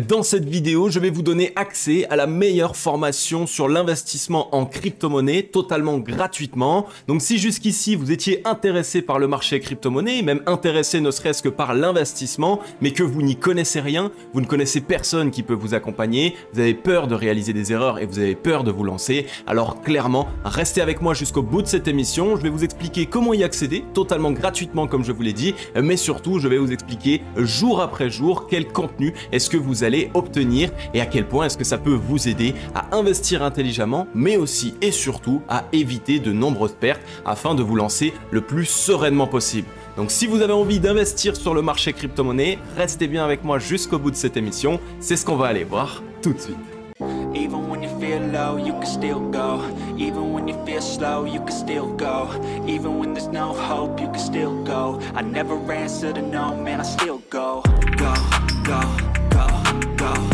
Dans cette vidéo, je vais vous donner accès à la meilleure formation sur l'investissement en crypto-monnaie totalement gratuitement. Donc si jusqu'ici vous étiez intéressé par le marché crypto-monnaie, même intéressé ne serait-ce que par l'investissement, mais que vous n'y connaissez rien, vous ne connaissez personne qui peut vous accompagner, vous avez peur de réaliser des erreurs et vous avez peur de vous lancer, alors clairement, restez avec moi jusqu'au bout de cette émission. Je vais vous expliquer comment y accéder totalement gratuitement comme je vous l'ai dit, mais surtout je vais vous expliquer jour après jour quel contenu est-ce que vous allez obtenir et à quel point est-ce que ça peut vous aider à investir intelligemment, mais aussi et surtout à éviter de nombreuses pertes afin de vous lancer le plus sereinement possible. Donc si vous avez envie d'investir sur le marché crypto-monnaie, restez bien avec moi jusqu'au bout de cette émission, c'est ce qu'on va aller voir tout de suite. go.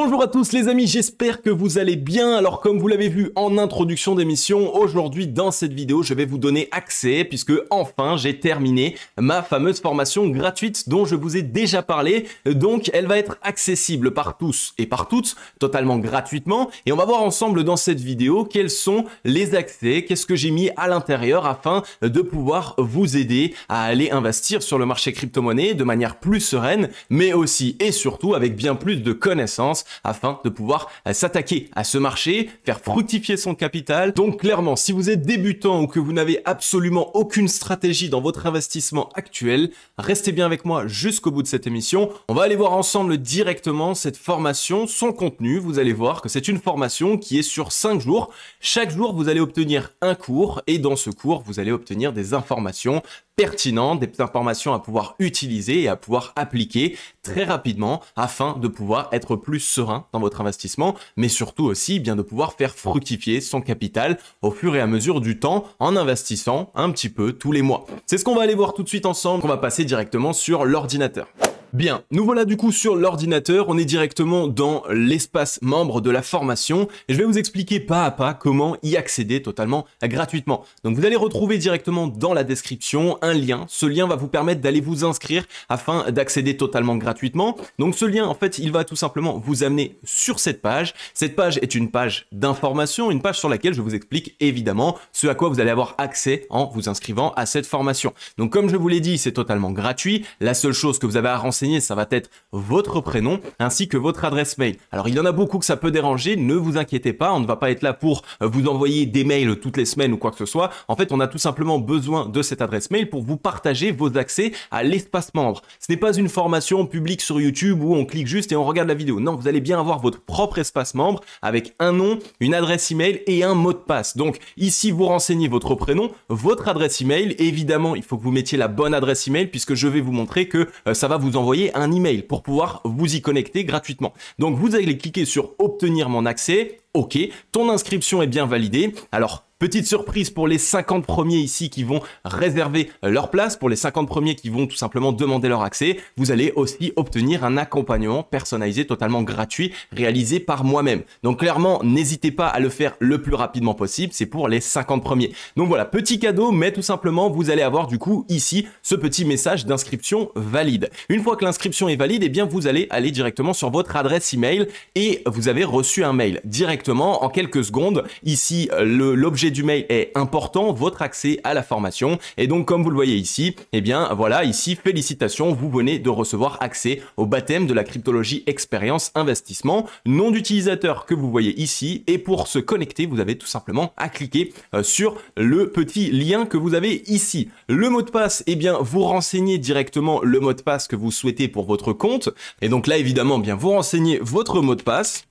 Bonjour à tous les amis, j'espère que vous allez bien. Alors comme vous l'avez vu en introduction d'émission, aujourd'hui dans cette vidéo, je vais vous donner accès puisque enfin j'ai terminé ma fameuse formation gratuite dont je vous ai déjà parlé. Donc elle va être accessible par tous et par toutes, totalement gratuitement. Et on va voir ensemble dans cette vidéo quels sont les accès, qu'est-ce que j'ai mis à l'intérieur afin de pouvoir vous aider à aller investir sur le marché crypto-monnaie de manière plus sereine, mais aussi et surtout avec bien plus de connaissances afin de pouvoir euh, s'attaquer à ce marché, faire fructifier son capital. Donc clairement, si vous êtes débutant ou que vous n'avez absolument aucune stratégie dans votre investissement actuel, restez bien avec moi jusqu'au bout de cette émission. On va aller voir ensemble directement cette formation, son contenu. Vous allez voir que c'est une formation qui est sur 5 jours. Chaque jour, vous allez obtenir un cours et dans ce cours, vous allez obtenir des informations pertinentes, des informations à pouvoir utiliser et à pouvoir appliquer très rapidement afin de pouvoir être plus serein dans votre investissement, mais surtout aussi bien de pouvoir faire fructifier son capital au fur et à mesure du temps en investissant un petit peu tous les mois. C'est ce qu'on va aller voir tout de suite ensemble. On va passer directement sur l'ordinateur. Bien, nous voilà du coup sur l'ordinateur, on est directement dans l'espace membre de la formation et je vais vous expliquer pas à pas comment y accéder totalement gratuitement. Donc vous allez retrouver directement dans la description un lien, ce lien va vous permettre d'aller vous inscrire afin d'accéder totalement gratuitement. Donc ce lien en fait il va tout simplement vous amener sur cette page. Cette page est une page d'information, une page sur laquelle je vous explique évidemment ce à quoi vous allez avoir accès en vous inscrivant à cette formation. Donc comme je vous l'ai dit c'est totalement gratuit, la seule chose que vous avez à renseigner ça va être votre prénom ainsi que votre adresse mail. Alors il y en a beaucoup que ça peut déranger, ne vous inquiétez pas, on ne va pas être là pour euh, vous envoyer des mails toutes les semaines ou quoi que ce soit. En fait, on a tout simplement besoin de cette adresse mail pour vous partager vos accès à l'espace membre. Ce n'est pas une formation publique sur YouTube où on clique juste et on regarde la vidéo. Non, vous allez bien avoir votre propre espace membre avec un nom, une adresse email et un mot de passe. Donc ici, vous renseignez votre prénom, votre adresse email. Évidemment, il faut que vous mettiez la bonne adresse email puisque je vais vous montrer que euh, ça va vous envoyer un email pour pouvoir vous y connecter gratuitement. Donc vous allez cliquer sur obtenir mon accès. OK, ton inscription est bien validée. Alors Petite surprise pour les 50 premiers ici qui vont réserver leur place, pour les 50 premiers qui vont tout simplement demander leur accès, vous allez aussi obtenir un accompagnement personnalisé totalement gratuit réalisé par moi-même. Donc clairement, n'hésitez pas à le faire le plus rapidement possible, c'est pour les 50 premiers. Donc voilà, petit cadeau, mais tout simplement, vous allez avoir du coup ici ce petit message d'inscription valide. Une fois que l'inscription est valide, eh bien vous allez aller directement sur votre adresse email et vous avez reçu un mail directement en quelques secondes. Ici, l'objet du mail est important, votre accès à la formation. Et donc, comme vous le voyez ici, eh bien, voilà, ici, félicitations, vous venez de recevoir accès au baptême de la cryptologie expérience investissement, nom d'utilisateur que vous voyez ici. Et pour se connecter, vous avez tout simplement à cliquer euh, sur le petit lien que vous avez ici. Le mot de passe, eh bien, vous renseignez directement le mot de passe que vous souhaitez pour votre compte. Et donc là, évidemment, bien, vous renseignez votre mot de passe.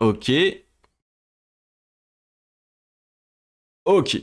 Ok, Ok.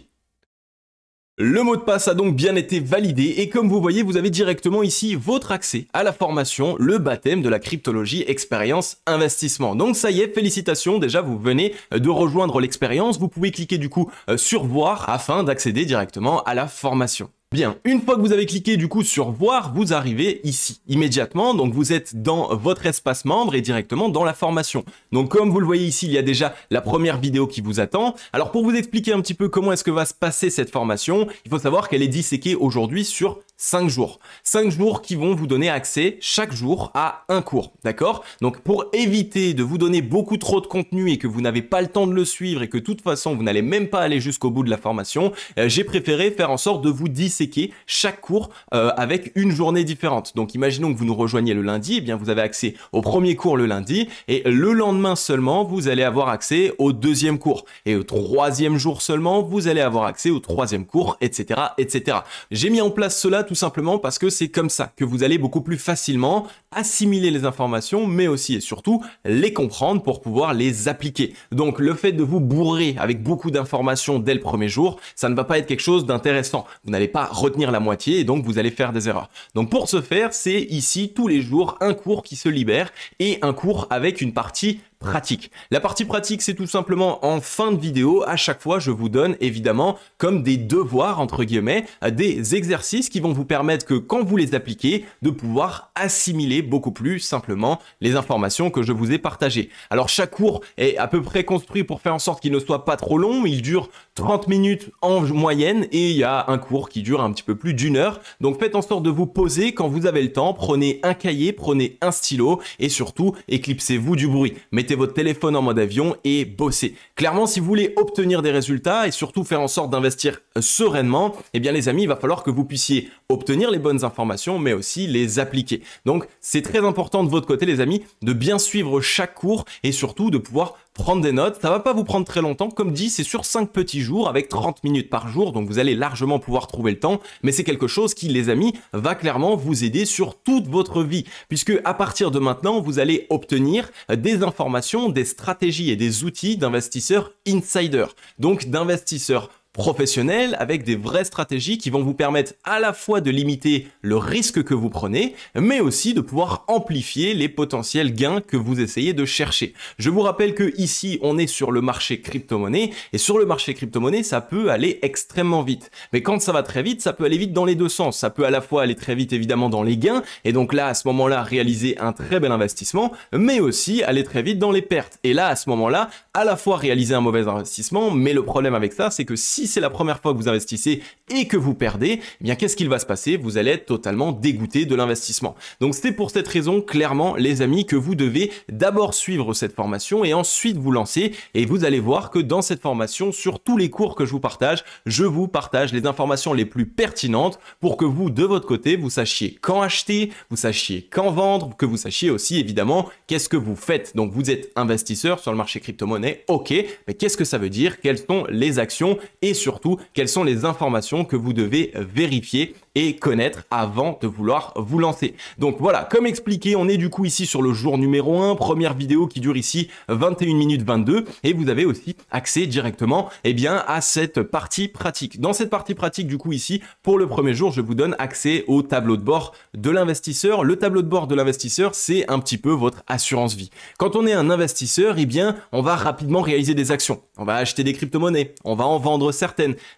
Le mot de passe a donc bien été validé et comme vous voyez, vous avez directement ici votre accès à la formation, le baptême de la cryptologie expérience investissement. Donc ça y est, félicitations, déjà vous venez de rejoindre l'expérience, vous pouvez cliquer du coup euh, sur voir afin d'accéder directement à la formation. Bien, une fois que vous avez cliqué du coup sur voir, vous arrivez ici immédiatement. Donc vous êtes dans votre espace membre et directement dans la formation. Donc comme vous le voyez ici, il y a déjà la première vidéo qui vous attend. Alors pour vous expliquer un petit peu comment est-ce que va se passer cette formation, il faut savoir qu'elle est disséquée aujourd'hui sur 5 jours. 5 jours qui vont vous donner accès chaque jour à un cours, d'accord? Donc pour éviter de vous donner beaucoup trop de contenu et que vous n'avez pas le temps de le suivre et que de toute façon vous n'allez même pas aller jusqu'au bout de la formation, euh, j'ai préféré faire en sorte de vous disséquer chaque cours euh, avec une journée différente. Donc imaginons que vous nous rejoignez le lundi, et eh bien vous avez accès au premier cours le lundi et le lendemain seulement vous allez avoir accès au deuxième cours et au troisième jour seulement vous allez avoir accès au troisième cours, etc., etc. J'ai mis en place cela tout tout simplement parce que c'est comme ça que vous allez beaucoup plus facilement assimiler les informations, mais aussi et surtout les comprendre pour pouvoir les appliquer. Donc le fait de vous bourrer avec beaucoup d'informations dès le premier jour, ça ne va pas être quelque chose d'intéressant. Vous n'allez pas retenir la moitié et donc vous allez faire des erreurs. Donc pour ce faire, c'est ici tous les jours un cours qui se libère et un cours avec une partie pratique. La partie pratique, c'est tout simplement en fin de vidéo, à chaque fois, je vous donne évidemment comme des devoirs, entre guillemets, des exercices qui vont vous permettre que quand vous les appliquez, de pouvoir assimiler beaucoup plus simplement les informations que je vous ai partagées. Alors chaque cours est à peu près construit pour faire en sorte qu'il ne soit pas trop long, il dure 30 minutes en moyenne et il y a un cours qui dure un petit peu plus d'une heure. Donc faites en sorte de vous poser quand vous avez le temps, prenez un cahier, prenez un stylo et surtout éclipsez-vous du bruit. Mettez votre téléphone en mode avion et bosser. Clairement, si vous voulez obtenir des résultats et surtout faire en sorte d'investir sereinement, eh bien les amis, il va falloir que vous puissiez obtenir les bonnes informations, mais aussi les appliquer. Donc c'est très important de votre côté, les amis, de bien suivre chaque cours et surtout de pouvoir prendre des notes. Ça va pas vous prendre très longtemps. Comme dit, c'est sur 5 petits jours avec 30 minutes par jour. Donc vous allez largement pouvoir trouver le temps. Mais c'est quelque chose qui, les amis, va clairement vous aider sur toute votre vie. Puisque à partir de maintenant, vous allez obtenir des informations, des stratégies et des outils d'investisseurs insider. Donc d'investisseurs professionnels avec des vraies stratégies qui vont vous permettre à la fois de limiter le risque que vous prenez, mais aussi de pouvoir amplifier les potentiels gains que vous essayez de chercher. Je vous rappelle que ici, on est sur le marché crypto-monnaie et sur le marché crypto-monnaie, ça peut aller extrêmement vite. Mais quand ça va très vite, ça peut aller vite dans les deux sens. Ça peut à la fois aller très vite évidemment dans les gains et donc là, à ce moment-là, réaliser un très bel investissement, mais aussi aller très vite dans les pertes. Et là, à ce moment-là, à la fois réaliser un mauvais investissement, mais le problème avec ça, c'est que si si c'est la première fois que vous investissez et que vous perdez, eh bien qu'est-ce qu'il va se passer? Vous allez être totalement dégoûté de l'investissement. Donc c'est pour cette raison, clairement, les amis, que vous devez d'abord suivre cette formation et ensuite vous lancer. Et vous allez voir que dans cette formation, sur tous les cours que je vous partage, je vous partage les informations les plus pertinentes pour que vous, de votre côté, vous sachiez quand acheter, vous sachiez quand vendre, que vous sachiez aussi évidemment qu'est-ce que vous faites. Donc vous êtes investisseur sur le marché crypto-monnaie, ok, mais qu'est-ce que ça veut dire? Quelles sont les actions et surtout quelles sont les informations que vous devez vérifier et connaître avant de vouloir vous lancer. Donc voilà, comme expliqué, on est du coup ici sur le jour numéro 1, première vidéo qui dure ici 21 minutes 22 et vous avez aussi accès directement eh bien, à cette partie pratique. Dans cette partie pratique du coup ici, pour le premier jour, je vous donne accès au tableau de bord de l'investisseur. Le tableau de bord de l'investisseur, c'est un petit peu votre assurance vie. Quand on est un investisseur, eh bien, on va rapidement réaliser des actions. On va acheter des crypto-monnaies, on va en vendre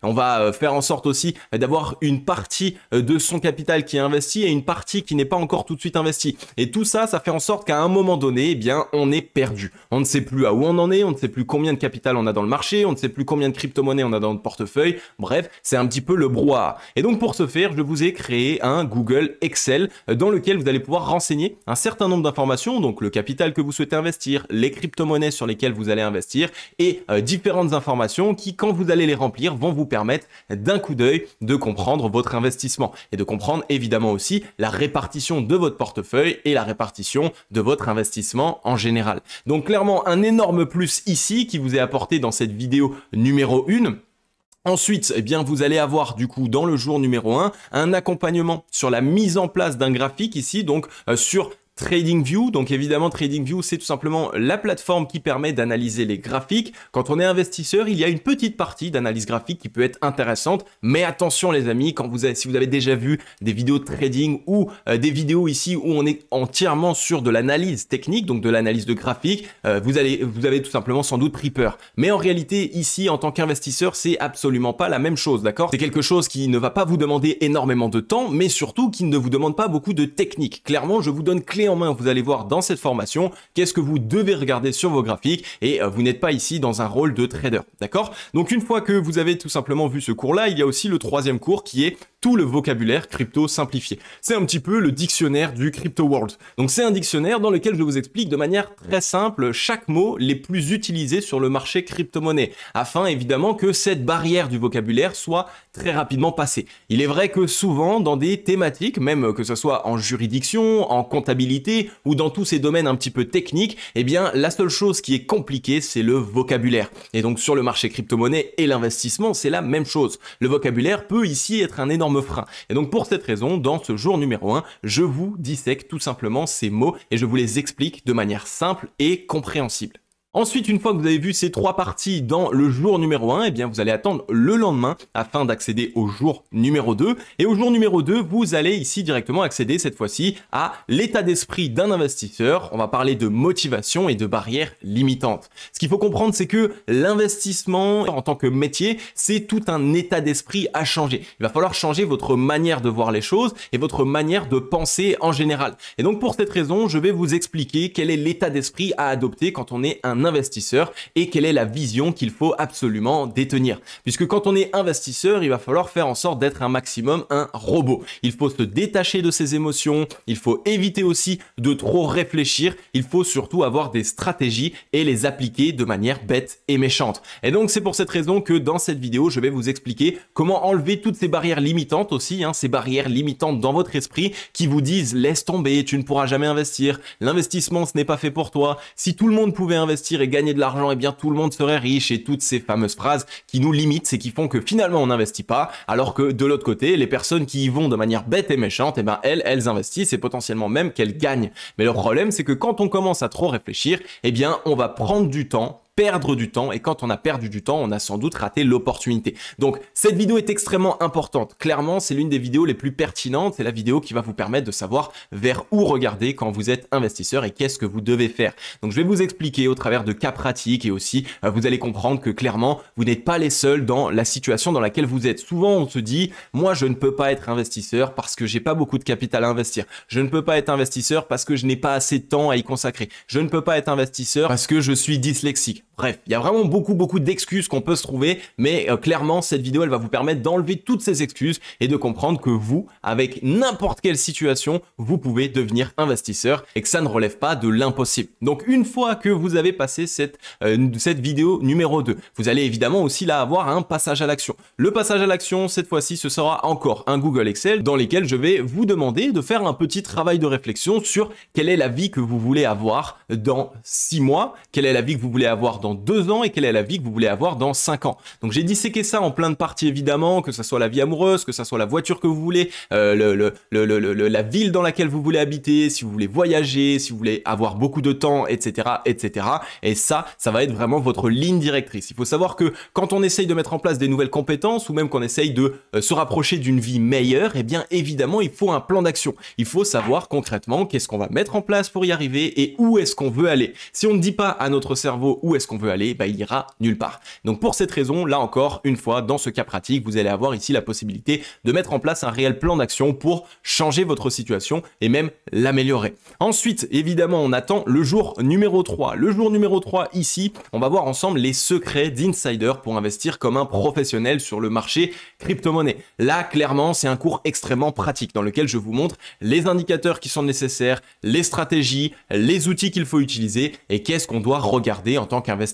on va euh, faire en sorte aussi d'avoir une partie euh, de son capital qui est investi et une partie qui n'est pas encore tout de suite investie. Et tout ça, ça fait en sorte qu'à un moment donné, eh bien, on est perdu. On ne sait plus à où on en est, on ne sait plus combien de capital on a dans le marché, on ne sait plus combien de crypto-monnaies on a dans notre portefeuille. Bref, c'est un petit peu le brouhaha. Et donc, pour ce faire, je vous ai créé un Google Excel euh, dans lequel vous allez pouvoir renseigner un certain nombre d'informations, donc le capital que vous souhaitez investir, les crypto-monnaies sur lesquelles vous allez investir et euh, différentes informations qui, quand vous allez les remplir, vont vous permettre d'un coup d'œil de comprendre votre investissement et de comprendre évidemment aussi la répartition de votre portefeuille et la répartition de votre investissement en général. Donc clairement un énorme plus ici qui vous est apporté dans cette vidéo numéro 1 Ensuite, eh bien, vous allez avoir du coup dans le jour numéro 1 un accompagnement sur la mise en place d'un graphique ici, donc euh, sur TradingView. Donc évidemment, TradingView, c'est tout simplement la plateforme qui permet d'analyser les graphiques. Quand on est investisseur, il y a une petite partie d'analyse graphique qui peut être intéressante. Mais attention les amis, quand vous si vous avez déjà vu des vidéos de trading ou euh, des vidéos ici où on est entièrement sur de l'analyse technique, donc de l'analyse de graphique, euh, vous, allez, vous avez tout simplement sans doute pris peur. Mais en réalité, ici, en tant qu'investisseur, c'est absolument pas la même chose, d'accord? C'est quelque chose qui ne va pas vous demander énormément de temps, mais surtout qui ne vous demande pas beaucoup de technique. Clairement, je vous donne clé vous allez voir dans cette formation, qu'est-ce que vous devez regarder sur vos graphiques, et euh, vous n'êtes pas ici dans un rôle de trader, d'accord? Donc une fois que vous avez tout simplement vu ce cours-là, il y a aussi le troisième cours qui est tout le vocabulaire crypto simplifié. C'est un petit peu le dictionnaire du crypto world. Donc c'est un dictionnaire dans lequel je vous explique de manière très simple chaque mot les plus utilisés sur le marché crypto-monnaie, afin évidemment que cette barrière du vocabulaire soit très rapidement passée. Il est vrai que souvent dans des thématiques, même que ce soit en juridiction, en comptabilité ou dans tous ces domaines un petit peu techniques, eh bien la seule chose qui est compliquée c'est le vocabulaire. Et donc sur le marché crypto-monnaie et l'investissement c'est la même chose. Le vocabulaire peut ici être un énorme frein. Et donc pour cette raison, dans ce jour numéro 1, je vous dissèque tout simplement ces mots et je vous les explique de manière simple et compréhensible. Ensuite, une fois que vous avez vu ces trois parties dans le jour numéro 1, eh bien, vous allez attendre le lendemain afin d'accéder au jour numéro 2. Et au jour numéro 2, vous allez ici directement accéder cette fois-ci à l'état d'esprit d'un investisseur. On va parler de motivation et de barrières limitantes. Ce qu'il faut comprendre, c'est que l'investissement en tant que métier, c'est tout un état d'esprit à changer. Il va falloir changer votre manière de voir les choses et votre manière de penser en général. Et donc, pour cette raison, je vais vous expliquer quel est l'état d'esprit à adopter quand on est un investisseur et quelle est la vision qu'il faut absolument détenir. Puisque quand on est investisseur, il va falloir faire en sorte d'être un maximum un robot. Il faut se détacher de ses émotions, il faut éviter aussi de trop réfléchir, il faut surtout avoir des stratégies et les appliquer de manière bête et méchante. Et donc c'est pour cette raison que dans cette vidéo, je vais vous expliquer comment enlever toutes ces barrières limitantes aussi, hein, ces barrières limitantes dans votre esprit qui vous disent laisse tomber, tu ne pourras jamais investir, l'investissement ce n'est pas fait pour toi, si tout le monde pouvait investir, et gagner de l'argent, et eh bien tout le monde serait riche et toutes ces fameuses phrases qui nous limitent et qui font que finalement on n'investit pas, alors que de l'autre côté, les personnes qui y vont de manière bête et méchante, eh ben elles, elles investissent et potentiellement même qu'elles gagnent. Mais le problème, c'est que quand on commence à trop réfléchir, eh bien on va prendre du temps perdre du temps et quand on a perdu du temps, on a sans doute raté l'opportunité. Donc cette vidéo est extrêmement importante. Clairement, c'est l'une des vidéos les plus pertinentes. C'est la vidéo qui va vous permettre de savoir vers où regarder quand vous êtes investisseur et qu'est-ce que vous devez faire. Donc je vais vous expliquer au travers de cas pratiques et aussi euh, vous allez comprendre que clairement, vous n'êtes pas les seuls dans la situation dans laquelle vous êtes. Souvent, on se dit, moi je ne peux pas être investisseur parce que j'ai pas beaucoup de capital à investir. Je ne peux pas être investisseur parce que je n'ai pas assez de temps à y consacrer. Je ne peux pas être investisseur parce que je suis dyslexique. Bref, il y a vraiment beaucoup beaucoup d'excuses qu'on peut se trouver, mais euh, clairement cette vidéo elle va vous permettre d'enlever toutes ces excuses et de comprendre que vous, avec n'importe quelle situation, vous pouvez devenir investisseur et que ça ne relève pas de l'impossible. Donc une fois que vous avez passé cette, euh, cette vidéo numéro 2, vous allez évidemment aussi là avoir un passage à l'action. Le passage à l'action, cette fois-ci, ce sera encore un Google Excel dans lequel je vais vous demander de faire un petit travail de réflexion sur quelle est la vie que vous voulez avoir dans 6 mois, quelle est la vie que vous voulez avoir dans deux ans et quelle est la vie que vous voulez avoir dans cinq ans. Donc j'ai disséqué ça en plein de parties évidemment, que ce soit la vie amoureuse, que ce soit la voiture que vous voulez, euh, le, la ville dans laquelle vous voulez habiter, si vous voulez voyager, si vous voulez avoir beaucoup de temps, etc., etc. Et ça, ça va être vraiment votre ligne directrice. Il faut savoir que quand on essaye de mettre en place des nouvelles compétences ou même qu'on essaye de euh, se rapprocher d'une vie meilleure, eh bien évidemment il faut un plan d'action. Il faut savoir concrètement qu'est-ce qu'on va mettre en place pour y arriver et où est-ce qu'on veut aller. Si on ne dit pas à notre cerveau où est-ce qu'on veut aller, bah, il ira nulle part. Donc pour cette raison, là encore, une fois, dans ce cas pratique, vous allez avoir ici la possibilité de mettre en place un réel plan d'action pour changer votre situation et même l'améliorer. Ensuite, évidemment, on attend le jour numéro 3. Le jour numéro 3, ici, on va voir ensemble les secrets d'Insider pour investir comme un professionnel sur le marché crypto-monnaie. Là, clairement, c'est un cours extrêmement pratique dans lequel je vous montre les indicateurs qui sont nécessaires, les stratégies, les outils qu'il faut utiliser et qu'est-ce qu'on doit regarder en tant qu'investisseur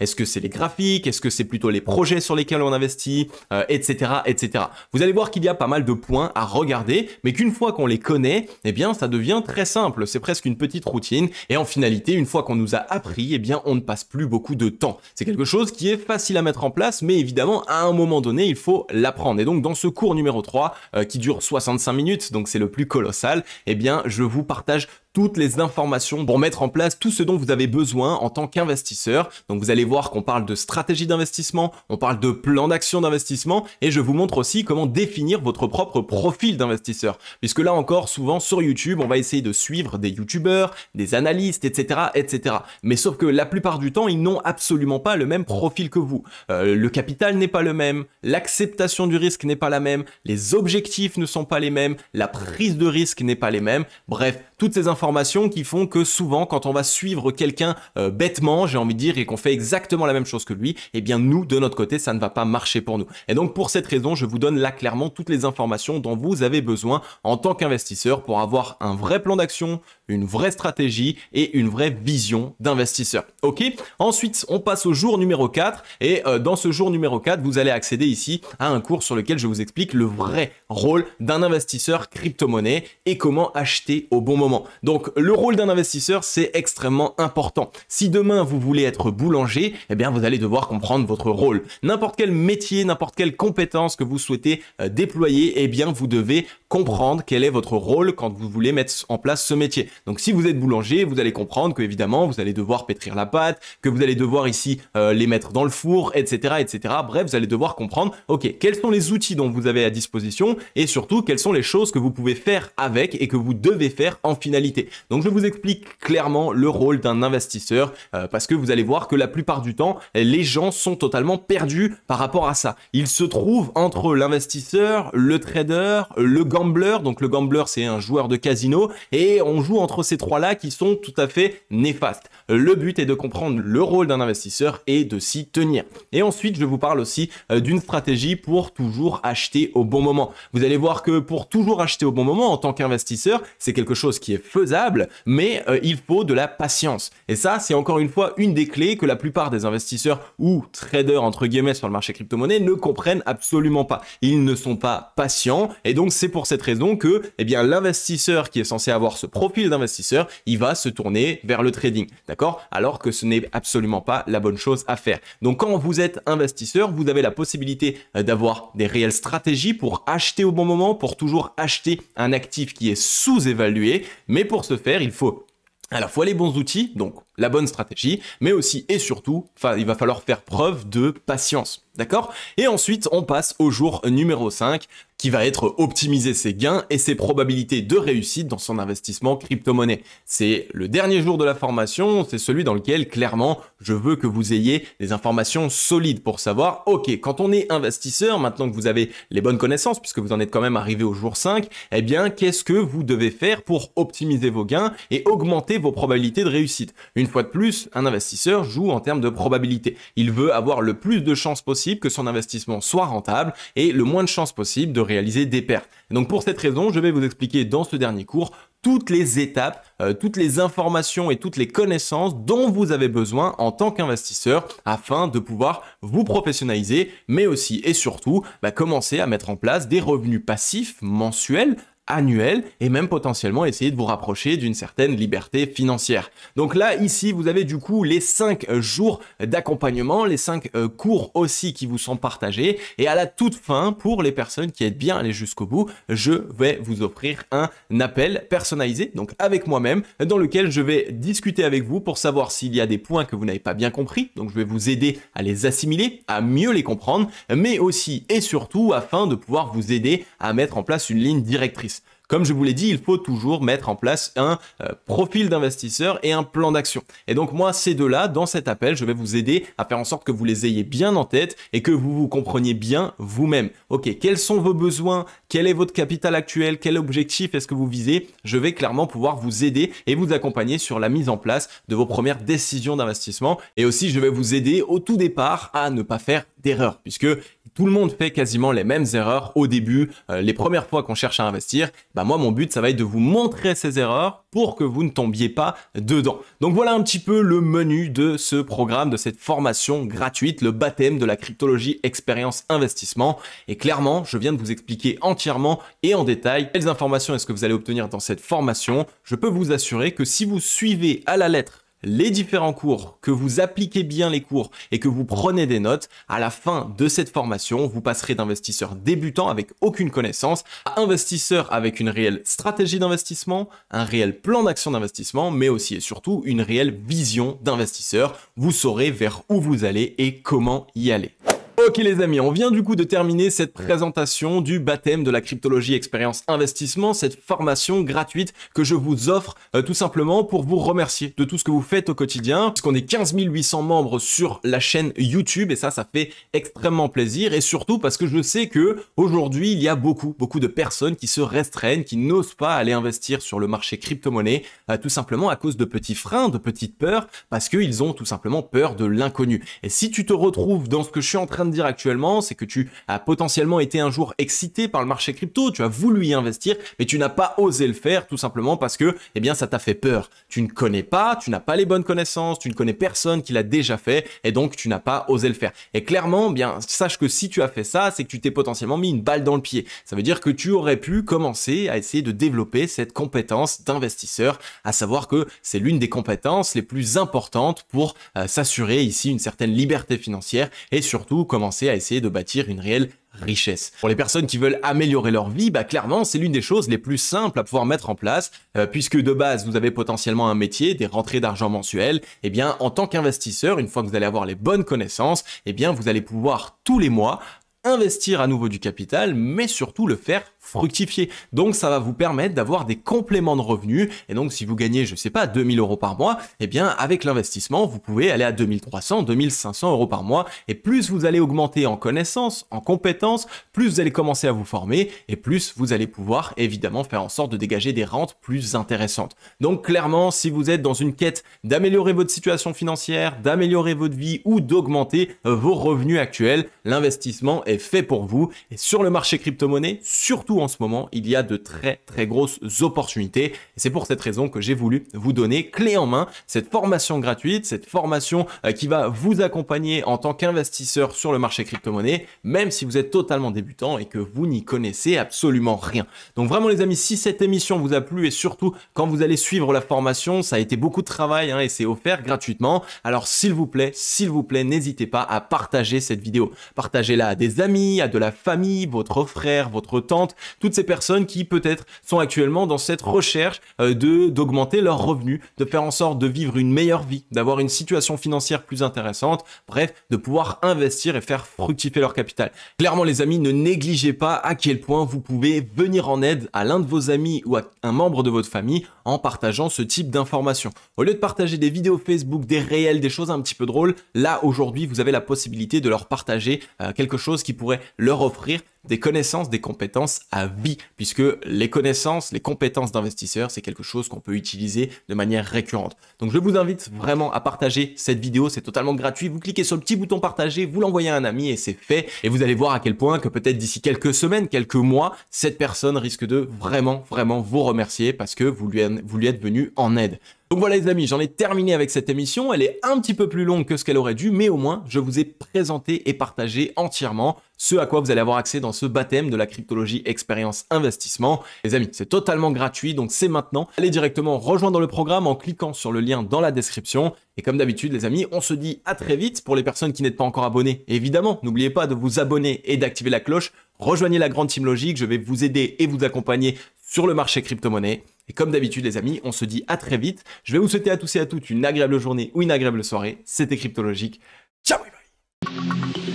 est-ce que c'est les graphiques? Est-ce que c'est plutôt les projets sur lesquels on investit? Etc. Euh, etc. Vous allez voir qu'il y a pas mal de points à regarder, mais qu'une fois qu'on les connaît, eh bien, ça devient très simple. C'est presque une petite routine. Et en finalité, une fois qu'on nous a appris, eh bien, on ne passe plus beaucoup de temps. C'est quelque chose qui est facile à mettre en place, mais évidemment, à un moment donné, il faut l'apprendre. Et donc, dans ce cours numéro 3, euh, qui dure 65 minutes, donc c'est le plus colossal, eh bien, je vous partage toutes les informations pour mettre en place tout ce dont vous avez besoin en tant qu'investisseur. Donc vous allez voir qu'on parle de stratégie d'investissement, on parle de plan d'action d'investissement et je vous montre aussi comment définir votre propre profil d'investisseur. Puisque là encore, souvent sur YouTube, on va essayer de suivre des YouTubeurs, des analystes, etc., etc. Mais sauf que la plupart du temps, ils n'ont absolument pas le même profil que vous. Euh, le capital n'est pas le même, l'acceptation du risque n'est pas la même, les objectifs ne sont pas les mêmes, la prise de risque n'est pas les mêmes. Bref, toutes ces informations qui font que souvent, quand on va suivre quelqu'un euh, bêtement, j'ai envie de dire, et qu'on fait exactement la même chose que lui, eh bien nous, de notre côté, ça ne va pas marcher pour nous. Et donc pour cette raison, je vous donne là clairement toutes les informations dont vous avez besoin en tant qu'investisseur pour avoir un vrai plan d'action, une vraie stratégie et une vraie vision d'investisseur. Ok? Ensuite, on passe au jour numéro 4 et euh, dans ce jour numéro 4, vous allez accéder ici à un cours sur lequel je vous explique le vrai rôle d'un investisseur crypto-monnaie et comment acheter au bon moment. Donc le rôle d'un investisseur, c'est extrêmement important. Si demain vous voulez être boulanger, eh bien vous allez devoir comprendre votre rôle. N'importe quel métier, n'importe quelle compétence que vous souhaitez euh, déployer, eh bien vous devez comprendre quel est votre rôle quand vous voulez mettre en place ce métier. Donc si vous êtes boulanger, vous allez comprendre que évidemment vous allez devoir pétrir la pâte, que vous allez devoir ici euh, les mettre dans le four, etc., etc. Bref, vous allez devoir comprendre, ok, quels sont les outils dont vous avez à disposition et surtout quelles sont les choses que vous pouvez faire avec et que vous devez faire en finalité. Donc je vous explique clairement le rôle d'un investisseur euh, parce que vous allez voir que la plupart du temps, les gens sont totalement perdus par rapport à ça. Ils se trouvent entre l'investisseur, le trader, le gambler. Donc le gambler, c'est un joueur de casino et on joue entre ces trois-là qui sont tout à fait néfastes. Le but est de comprendre le rôle d'un investisseur et de s'y tenir. Et ensuite, je vous parle aussi euh, d'une stratégie pour toujours acheter au bon moment. Vous allez voir que pour toujours acheter au bon moment en tant qu'investisseur, c'est quelque chose qui est faisable, mais euh, il faut de la patience. Et ça, c'est encore une fois une des clés que la plupart des investisseurs ou traders entre guillemets sur le marché crypto-monnaie ne comprennent absolument pas. Ils ne sont pas patients et donc c'est pour cette raison que eh bien l'investisseur qui est censé avoir ce profil d'investisseur, il va se tourner vers le trading, d'accord? Alors que ce n'est absolument pas la bonne chose à faire. Donc quand vous êtes investisseur, vous avez la possibilité euh, d'avoir des réelles stratégies pour acheter au bon moment, pour toujours acheter un actif qui est sous-évalué, mais pour ce faire, il faut à la fois les bons outils, donc la bonne stratégie, mais aussi et surtout, il va falloir faire preuve de patience. D'accord? Et ensuite, on passe au jour numéro 5, qui va être optimiser ses gains et ses probabilités de réussite dans son investissement crypto-monnaie. C'est le dernier jour de la formation, c'est celui dans lequel, clairement, je veux que vous ayez des informations solides pour savoir, ok, quand on est investisseur, maintenant que vous avez les bonnes connaissances, puisque vous en êtes quand même arrivé au jour 5, eh bien, qu'est-ce que vous devez faire pour optimiser vos gains et augmenter vos probabilités de réussite? Une fois de plus, un investisseur joue en termes de probabilité. Il veut avoir le plus de chances possible que son investissement soit rentable et le moins de chances possible de réaliser des pertes. donc pour cette raison, je vais vous expliquer dans ce dernier cours toutes les étapes, euh, toutes les informations et toutes les connaissances dont vous avez besoin en tant qu'investisseur afin de pouvoir vous professionnaliser, mais aussi et surtout bah, commencer à mettre en place des revenus passifs mensuels annuel et même potentiellement essayer de vous rapprocher d'une certaine liberté financière. Donc là, ici, vous avez du coup les 5 jours d'accompagnement, les 5 euh, cours aussi qui vous sont partagés. Et à la toute fin, pour les personnes qui êtes bien allées jusqu'au bout, je vais vous offrir un appel personnalisé, donc avec moi-même, dans lequel je vais discuter avec vous pour savoir s'il y a des points que vous n'avez pas bien compris. Donc je vais vous aider à les assimiler, à mieux les comprendre, mais aussi et surtout afin de pouvoir vous aider à mettre en place une ligne directrice comme je vous l'ai dit, il faut toujours mettre en place un euh, profil d'investisseur et un plan d'action. Et donc moi, ces deux-là, dans cet appel, je vais vous aider à faire en sorte que vous les ayez bien en tête et que vous vous compreniez bien vous-même. Ok, quels sont vos besoins? Quel est votre capital actuel? Quel objectif est-ce que vous visez? Je vais clairement pouvoir vous aider et vous accompagner sur la mise en place de vos premières décisions d'investissement. Et aussi, je vais vous aider au tout départ à ne pas faire d'erreurs, puisque tout le monde fait quasiment les mêmes erreurs au début, euh, les premières fois qu'on cherche à investir. Bah moi, mon but, ça va être de vous montrer ces erreurs pour que vous ne tombiez pas dedans. Donc voilà un petit peu le menu de ce programme, de cette formation gratuite, le baptême de la cryptologie expérience investissement. Et clairement, je viens de vous expliquer entièrement et en détail quelles informations est-ce que vous allez obtenir dans cette formation. Je peux vous assurer que si vous suivez à la lettre les différents cours, que vous appliquez bien les cours et que vous prenez des notes, à la fin de cette formation, vous passerez d'investisseur débutant avec aucune connaissance à investisseur avec une réelle stratégie d'investissement, un réel plan d'action d'investissement, mais aussi et surtout une réelle vision d'investisseur. Vous saurez vers où vous allez et comment y aller. Ok les amis, on vient du coup de terminer cette présentation du baptême de la cryptologie expérience investissement, cette formation gratuite que je vous offre euh, tout simplement pour vous remercier de tout ce que vous faites au quotidien, puisqu'on est 15 800 membres sur la chaîne YouTube et ça, ça fait extrêmement plaisir et surtout parce que je sais que aujourd'hui il y a beaucoup, beaucoup de personnes qui se restreignent, qui n'osent pas aller investir sur le marché crypto-monnaie, euh, tout simplement à cause de petits freins, de petites peurs, parce qu'ils ont tout simplement peur de l'inconnu. Et si tu te retrouves dans ce que je suis en train de dire actuellement, c'est que tu as potentiellement été un jour excité par le marché crypto, tu as voulu y investir, mais tu n'as pas osé le faire tout simplement parce que, eh bien, ça t'a fait peur. Tu ne connais pas, tu n'as pas les bonnes connaissances, tu ne connais personne qui l'a déjà fait, et donc tu n'as pas osé le faire. Et clairement, bien, sache que si tu as fait ça, c'est que tu t'es potentiellement mis une balle dans le pied. Ça veut dire que tu aurais pu commencer à essayer de développer cette compétence d'investisseur, à savoir que c'est l'une des compétences les plus importantes pour euh, s'assurer ici une certaine liberté financière et surtout commencer à essayer de bâtir une réelle richesse. Pour les personnes qui veulent améliorer leur vie, bah clairement, c'est l'une des choses les plus simples à pouvoir mettre en place, euh, puisque de base, vous avez potentiellement un métier, des rentrées d'argent mensuelles, et eh bien, en tant qu'investisseur, une fois que vous allez avoir les bonnes connaissances, et eh bien, vous allez pouvoir tous les mois investir à nouveau du capital, mais surtout le faire fructifier. Donc ça va vous permettre d'avoir des compléments de revenus. Et donc si vous gagnez, je sais pas, 2000 euros par mois, eh bien avec l'investissement, vous pouvez aller à 2300, 2500 euros par mois. Et plus vous allez augmenter en connaissances, en compétences, plus vous allez commencer à vous former et plus vous allez pouvoir évidemment faire en sorte de dégager des rentes plus intéressantes. Donc clairement, si vous êtes dans une quête d'améliorer votre situation financière, d'améliorer votre vie ou d'augmenter vos revenus actuels, l'investissement est fait pour vous. Et sur le marché crypto-monnaie, surtout en ce moment, il y a de très très grosses opportunités. C'est pour cette raison que j'ai voulu vous donner clé en main cette formation gratuite, cette formation euh, qui va vous accompagner en tant qu'investisseur sur le marché crypto-monnaie, même si vous êtes totalement débutant et que vous n'y connaissez absolument rien. Donc vraiment les amis, si cette émission vous a plu et surtout quand vous allez suivre la formation, ça a été beaucoup de travail hein, et c'est offert gratuitement. Alors s'il vous plaît, s'il vous plaît, n'hésitez pas à partager cette vidéo. Partagez-la à des amis, à de la famille, votre frère, votre tante, toutes ces personnes qui peut-être sont actuellement dans cette recherche euh, d'augmenter leurs revenus, de faire en sorte de vivre une meilleure vie, d'avoir une situation financière plus intéressante, bref, de pouvoir investir et faire fructifier leur capital. Clairement les amis, ne négligez pas à quel point vous pouvez venir en aide à l'un de vos amis ou à un membre de votre famille en partageant ce type d'informations. Au lieu de partager des vidéos Facebook, des réels, des choses un petit peu drôles, là aujourd'hui vous avez la possibilité de leur partager euh, quelque chose qui pourrait leur offrir des connaissances, des compétences à vie, puisque les connaissances, les compétences d'investisseurs, c'est quelque chose qu'on peut utiliser de manière récurrente. Donc je vous invite vraiment à partager cette vidéo, c'est totalement gratuit. Vous cliquez sur le petit bouton partager, vous l'envoyez à un ami et c'est fait. Et vous allez voir à quel point que peut-être d'ici quelques semaines, quelques mois, cette personne risque de vraiment, vraiment vous remercier parce que vous lui, vous êtes venu en aide. Donc voilà les amis, j'en ai terminé avec cette émission. Elle est un petit peu plus longue que ce qu'elle aurait dû, mais au moins je vous ai présenté et partagé entièrement ce à quoi vous allez avoir accès dans ce baptême de la cryptologie expérience investissement. Les amis, c'est totalement gratuit, donc c'est maintenant. Allez directement rejoindre le programme en cliquant sur le lien dans la description. Et comme d'habitude les amis, on se dit à très vite pour les personnes qui n'êtes pas encore abonnées. évidemment, n'oubliez pas de vous abonner et d'activer la cloche. Rejoignez la grande team logique, je vais vous aider et vous accompagner sur le marché crypto-monnaie. Et comme d'habitude les amis, on se dit à très vite. Je vais vous souhaiter à tous et à toutes une agréable journée ou une agréable soirée. C'était Cryptologique. Ciao bye bye